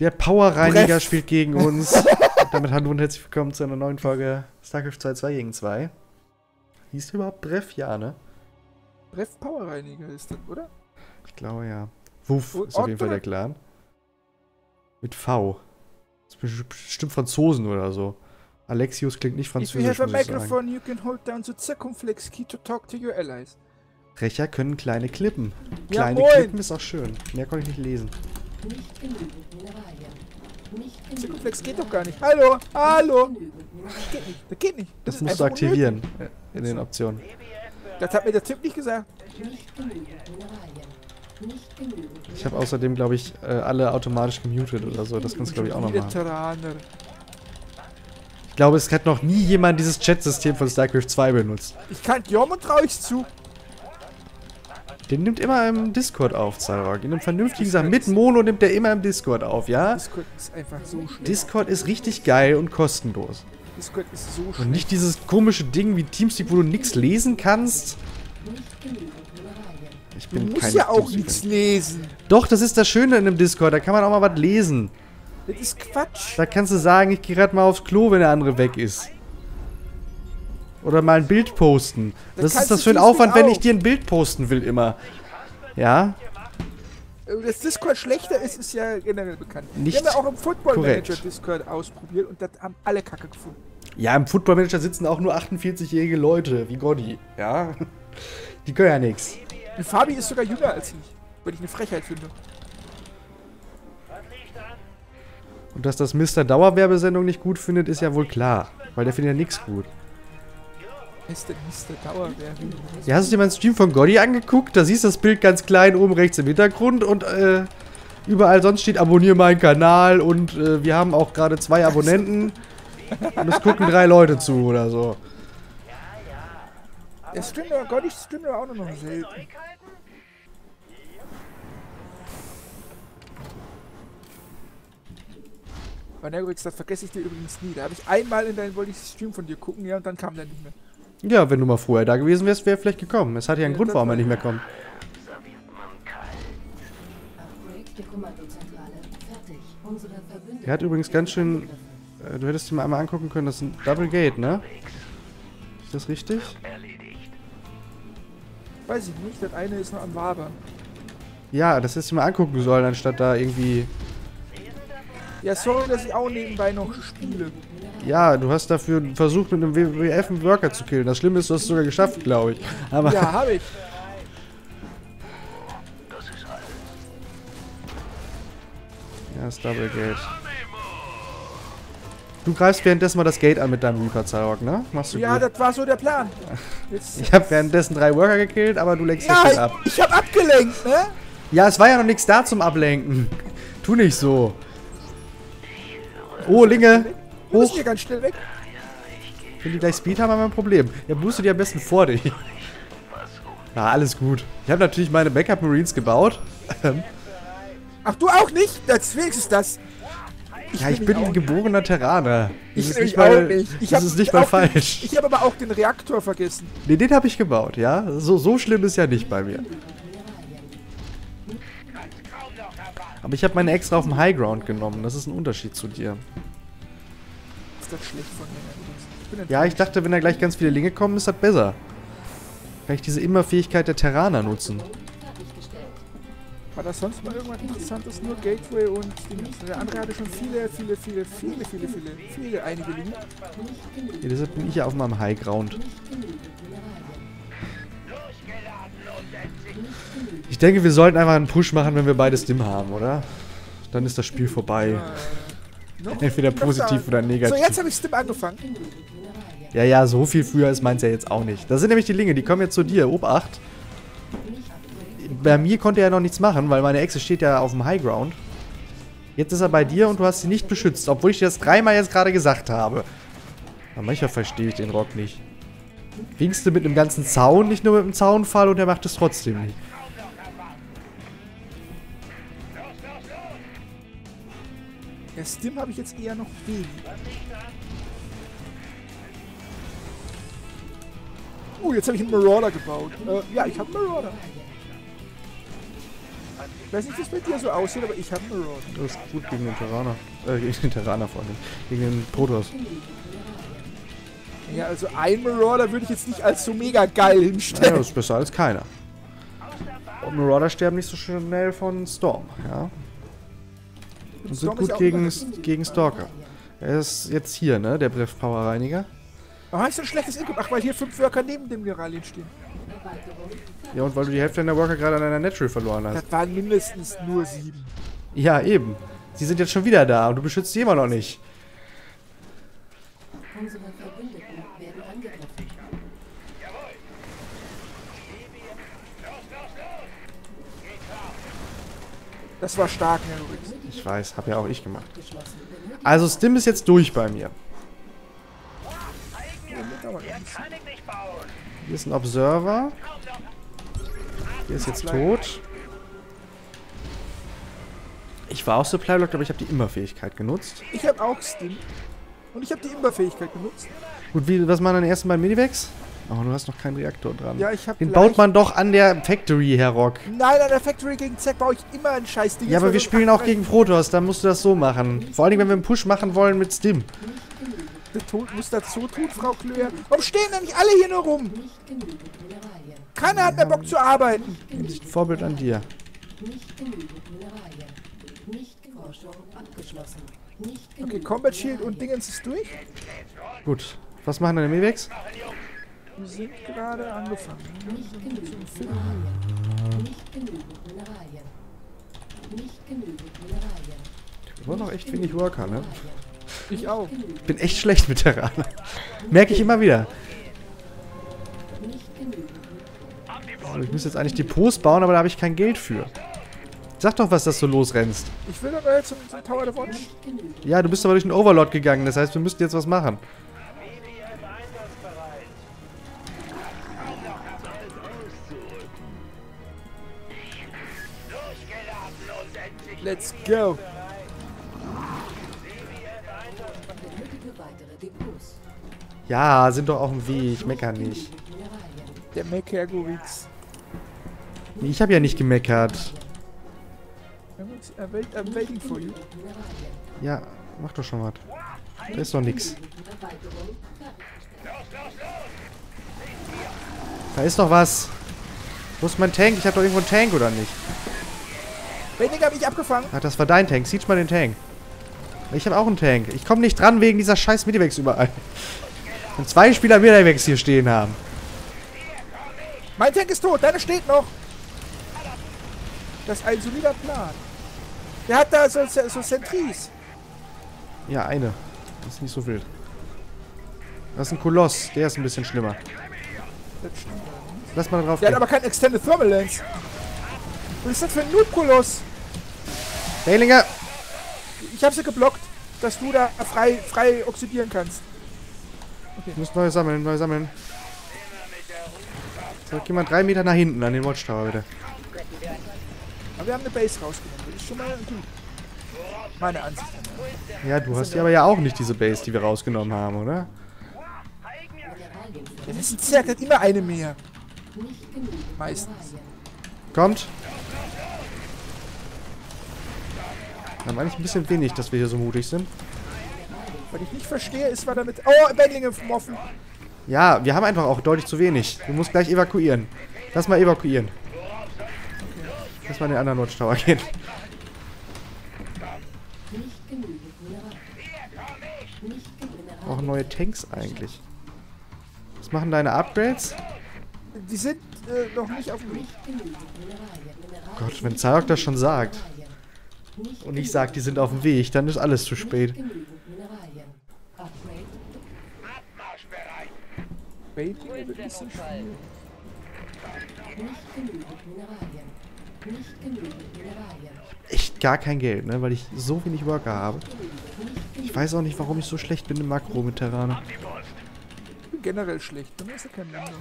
Der Powerreiniger Breff. spielt gegen uns. damit hallo und herzlich willkommen zu einer neuen Folge StarCraft 2 2 gegen 2. Hieß der überhaupt Breff? Ja, ne? Breff Powerreiniger ist das, oder? Ich glaube ja. Wuff ist auf jeden Fall der Clan. Mit V. Das ist bestimmt Franzosen oder so. Alexius klingt nicht französisch. If you have a microphone, you can hold down the circumflex key to talk to your allies. Brecher können kleine Klippen. Kleine ja, Klippen ist auch schön. Mehr konnte ich nicht lesen. Nicht genügend Mineralien. Geht doch gar nicht. Hallo, hallo. Das geht nicht. Das geht nicht. Das, das musst du aktivieren unmöglich. in den Optionen. Das hat mir der Typ nicht gesagt. Ich habe außerdem, glaube ich, äh, alle automatisch gemutet oder so. Das kannst du, glaube ich, auch noch machen. Ich glaube, es hat noch nie jemand dieses Chat-System von StarCraft 2 benutzt. Ich kann Jormund traue ich zu. Den nimmt immer im Discord auf, Zarok. In einem vernünftigen Sachen. Mit Mono nimmt der immer im Discord auf, ja? Discord ist einfach so schlimm. Discord ist richtig geil und kostenlos. Discord ist so schlimm. Und nicht dieses komische Ding wie Teamspeak, wo du nichts lesen kannst. Ich bin du musst ja auch nichts lesen. Doch, das ist das Schöne in einem Discord. Da kann man auch mal was lesen. Das ist Quatsch. Da kannst du sagen, ich gehe gerade mal aufs Klo, wenn der andere weg ist. Oder mal ein Bild posten. Das, ist das für ein Aufwand, wenn ich dir ein Bild posten will immer. Ja? Dass Discord schlechter ist, ist ja generell bekannt. Nicht Wir haben ja auch im Football Manager Discord ausprobiert und das haben alle Kacke gefunden. Ja, im Football Manager sitzen auch nur 48-jährige Leute, wie Gotti. Ja? Die können ja nichts. Und Fabi ist sogar jünger als ich, weil ich eine Frechheit finde. Und dass das Mr. Dauerwerbesendung nicht gut findet, ist ja wohl klar. Weil der findet ja nichts gut. Denn Mr. Dauerwerbung? Ja, hast du dir mal einen Stream von Gotti angeguckt? Da siehst du das Bild ganz klein oben rechts im Hintergrund und äh, überall sonst steht abonniere meinen Kanal und äh, wir haben auch gerade zwei Abonnenten und es gucken drei Leute zu oder so. Der Streamer, Gotti streamt aber auch nur noch selten. Bei Nergorix, das vergesse ich dir übrigens nie. Da habe ich einmal in deinen wollte ich Stream von dir gucken, ja, und dann kam der nicht mehr. Ja, wenn du mal vorher da gewesen wärst, wäre vielleicht gekommen. Es hat ja einen Grund, warum er nicht mehr kommt. Er hat übrigens ganz schön... Äh, du hättest dir mal einmal angucken können, das ist ein Double Gate, ne? Ist das richtig? Weiß ich nicht, das eine ist noch am Waber. Ja, das hättest du mal angucken sollen, anstatt da irgendwie... Ja, sorry, dass ich auch nebenbei noch spiele. Ja, du hast dafür versucht, mit einem WWF einen Worker zu killen. Das Schlimme ist, du hast es sogar geschafft, glaube ich. Aber ja, habe ich. Ja, das Double Gate. Du greifst währenddessen mal das Gate an mit deinem Reaper, Zarok, ne? Machst du Ja, gut. das war so der Plan. Jetzt, ich habe währenddessen drei Worker gekillt, aber du lenkst ja, jetzt ab. ich habe abgelenkt, ne? Ja, es war ja noch nichts da zum Ablenken. Tu nicht so. Oh, Linge. Wir müssen hier ganz schnell weg. Wenn die gleich Speed haben, haben wir ein Problem. Ja, boostet die am besten vor dich. Na, alles gut. Ich habe natürlich meine Backup Marines gebaut. Ach, du auch nicht? Deswegen ist das. Ich ja, ich bin ein geborener Terraner. Das ich ist nicht mal, nicht. Ich das ist nicht mal falsch. Nicht. Ich habe aber auch den Reaktor vergessen. Nee, den habe ich gebaut, ja. So, so schlimm ist ja nicht bei mir. Aber ich habe meine extra auf dem High Ground genommen. Das ist ein Unterschied zu dir ist das schlecht von mir. Ich ja, ich dachte, wenn da gleich ganz viele Linge kommen, ist das besser. Kann ich diese Immerfähigkeit der Terraner nutzen. War das sonst mal irgendwas Interessantes? Nur Gateway und Dinge? Der andere hatte schon viele, viele, viele, viele, viele, viele, viele, einige Linge. Ja, deshalb bin ich ja auf meinem High Ground. Ich denke, wir sollten einfach einen Push machen, wenn wir beides Dim haben, oder? Dann ist das Spiel vorbei. Ja. Entweder positiv oder negativ. So, jetzt habe ich Stim angefangen. Ja, ja, so viel früher ist meins ja jetzt auch nicht. Das sind nämlich die Linge, die kommen jetzt zu dir. Obacht. Bei mir konnte er noch nichts machen, weil meine Exe steht ja auf dem High Ground. Jetzt ist er bei dir und du hast sie nicht beschützt, obwohl ich dir das dreimal jetzt gerade gesagt habe. Aber manchmal verstehe ich den Rock nicht. Winkst du mit einem ganzen Zaun, nicht nur mit einem Zaunfall und er macht es trotzdem nicht. Der Stim habe ich jetzt eher noch wegen. Oh, jetzt habe ich einen Marauder gebaut. Äh, ja, ich habe einen Marauder. Ich weiß nicht, wie es bei dir so aussieht, aber ich habe Marauder. Das ist gut gegen den Terraner. Äh, gegen den Terraner vor allem. Gegen den Protoss. Ja, also ein Marauder würde ich jetzt nicht als so mega geil hinstellen. Ja, das ist besser als keiner. Und Marauder sterben nicht so schnell von Storm, ja. Und sind gut gegen, gegen Stalker. Er ist jetzt hier, ne? Der Brev Power Reiniger. Warum hast du ein schlechtes Income? Ach, weil hier fünf Worker neben dem Geralien stehen. Ja, und weil du die Hälfte deiner Worker gerade an deiner Natural verloren hast. Das waren mindestens nur sieben. Ja, eben. Sie sind jetzt schon wieder da und du beschützt sie immer noch nicht. Unsere Verbündeten werden angegriffen. Das war stark, Herr Ich weiß, hab ja auch ich gemacht. Also Stim ist jetzt durch bei mir. Hier ist ein Observer. Hier ist jetzt tot. Ich war auch Supply Block, aber ich habe die Immerfähigkeit genutzt. Ich habe auch Stim. Und ich habe die Immerfähigkeit genutzt. Gut, wie, was machen dann ersten Mal Medivacs? Oh, du hast noch keinen Reaktor dran. Ja, ich hab Den baut man doch an der Factory, Herr Rock. Nein, an der Factory gegen Zack baue ich immer ein scheiß Ding. Ja, aber wir spielen auch gegen Protoss, dann musst du das so machen. Vor allem, wenn wir einen Push machen wollen mit Stim. Der Tod muss dazu tun, Frau Klöer. Warum stehen denn nicht alle hier nur rum? Keiner hat mehr Bock zu arbeiten. Nicht Vorbild an dir. Okay, Combat Shield und Dingens ist durch. Gut. Was machen deine Mewex? Wir sind gerade angefangen. Nicht genügend Mineralien. Nicht genügend Mineralien. Nicht genügend Mineralien. Wir wollen noch echt wenig Worker, ne? Ich auch. Bin echt schlecht mit Terraner. Merke ich immer wieder. Also ich müsste jetzt eigentlich Depots bauen, aber da habe ich kein Geld für. Sag doch, was das so losrennst. Ich will aber jetzt zum, zum Tower of Watch. Ja, du bist aber durch den Overlord gegangen, das heißt, wir müssten jetzt was machen. Let's go. Ja, sind doch auf dem Weg. Ich meckere nicht. Der Meckergowitz. Nee, ich habe ja nicht gemeckert. I'm waiting for you. Ja, mach doch schon was. Da ist doch nix. Da ist doch was. Wo ist mein Tank? Ich habe doch irgendwo einen Tank, oder nicht? Weniger habe ich abgefangen. Ach, das war dein Tank. Sieh mal den Tank. Ich habe auch einen Tank. Ich komme nicht dran wegen dieser scheiß Medivacs überall. Und zwei Spieler Medivacs hier stehen haben. Mein Tank ist tot. Deiner steht noch. Das ist ein solider Plan. Der hat da so, so Sentries. Ja, eine. Das ist nicht so wild. Das ist ein Koloss. Der ist ein bisschen schlimmer. Lass mal drauf. Der gehen. hat aber kein Extended Thermal Lens. Was ist das für ein Noob-Koloss? Bailinger! Ich habe sie geblockt, dass du da frei, frei oxidieren kannst. Okay. Ich muss neu sammeln, neu sammeln. So, geh mal drei Meter nach hinten an den Watchtower, bitte. Aber wir haben eine Base rausgenommen. Das ist schon mal gut. Meine Ansicht. Ja, du hast ja aber ja auch nicht diese Base, die wir rausgenommen haben, oder? Ja, das ist hat immer eine mehr. Meistens. Kommt. Wir haben eigentlich ein bisschen wenig, dass wir hier so mutig sind. Was ich nicht verstehe, ist, was damit... Oh, Bendlinge moffen. Ja, wir haben einfach auch deutlich zu wenig. Du musst gleich evakuieren. Lass mal evakuieren. Lass mal in den anderen Watchtower gehen. Auch neue Tanks eigentlich. Was machen deine Upgrades? Die sind äh, noch nicht auf dem Weg. Gott, wenn Zarok das schon sagt und ich sage, die sind auf dem Weg, dann ist alles zu spät. Echt gar kein Geld, ne? Weil ich so wenig Worker habe. Ich weiß auch nicht, warum ich so schlecht bin im Makro mit Terraner. Generell schlecht. Dann ist ja kein Wunder.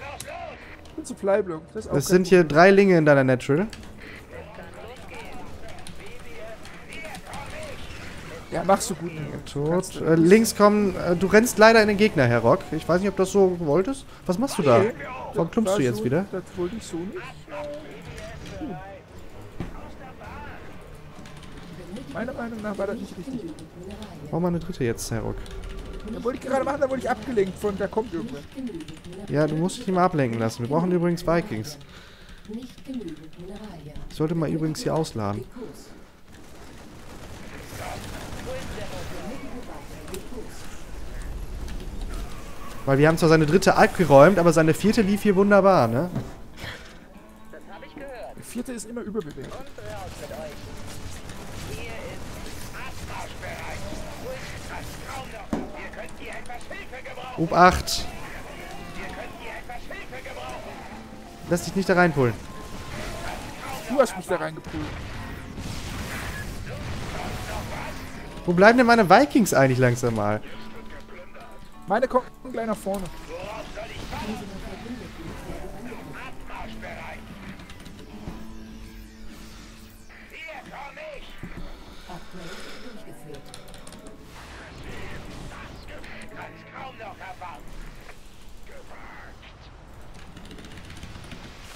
Ich bin Supply Block. Das, das sind hier drei Linge in deiner Natural. Ja, machst du gut. Tot. Äh, links kommen. Äh, du rennst leider in den Gegner, Herr Rock. Ich weiß nicht, ob das so gewollt ist. Was machst du da? Warum klumpst du jetzt so, wieder? Das wollte ich so nicht. Meiner Meinung nach war das nicht richtig. Warum mal eine dritte jetzt, Herrock? Da wollte ich gerade machen, da wurde ich abgelenkt von, da kommt irgendwer. Ja, du musst dich nicht mal ablenken lassen. Wir brauchen übrigens Vikings. Ich sollte mal übrigens hier ausladen. Weil wir haben zwar seine dritte abgeräumt, aber seine vierte lief hier wunderbar, ne? Das habe ich gehört. Die vierte ist immer überbewegt. Obacht! Lass dich nicht da reinpullen. Du hast mich da reingepult. Wo bleiben denn meine Vikings eigentlich langsam mal? Meine kommen gleich nach vorne.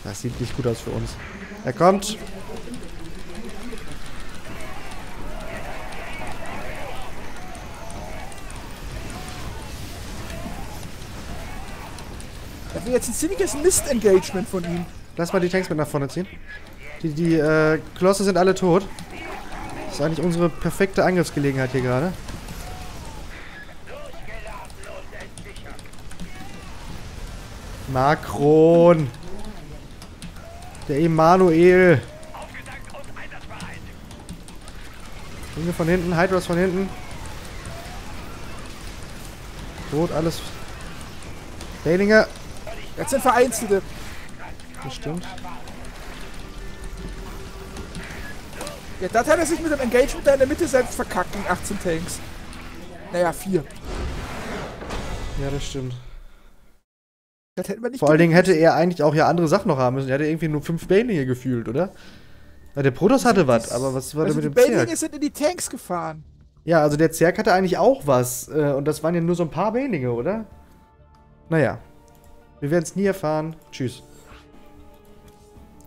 Das sieht nicht gut aus für uns. Er kommt. Das wäre jetzt ein ziemliches Mist-Engagement von ihm. Lass mal die Tanks mit nach vorne ziehen. Die, die äh, Klosse sind alle tot. Das ist eigentlich unsere perfekte Angriffsgelegenheit hier gerade. Makron. Der Emanuel. Dinge von hinten, Hydras von hinten. Tot, alles. Bailinge. Jetzt sind vereinzelte. Das stimmt. Ja, das hat er sich mit dem Engagement da in der Mitte selbst verkackt in 18 Tanks. Naja, 4. Ja, das stimmt. Das hätten wir nicht Vor allen Dingen hätte er eigentlich auch ja andere Sachen noch haben müssen. Er hätte irgendwie nur 5 Bailinge gefühlt, oder? Weil der Protoss hatte was, aber was war also denn mit dem dem Bailinge sind in die Tanks gefahren. Ja, also der Zerg hatte eigentlich auch was. Äh, und das waren ja nur so ein paar Bailinge, oder? Naja. Wir werden es nie erfahren. Tschüss.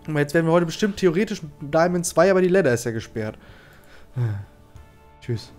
Aber jetzt werden wir heute bestimmt theoretisch Diamond 2, aber die Ladder ist ja gesperrt. Tschüss.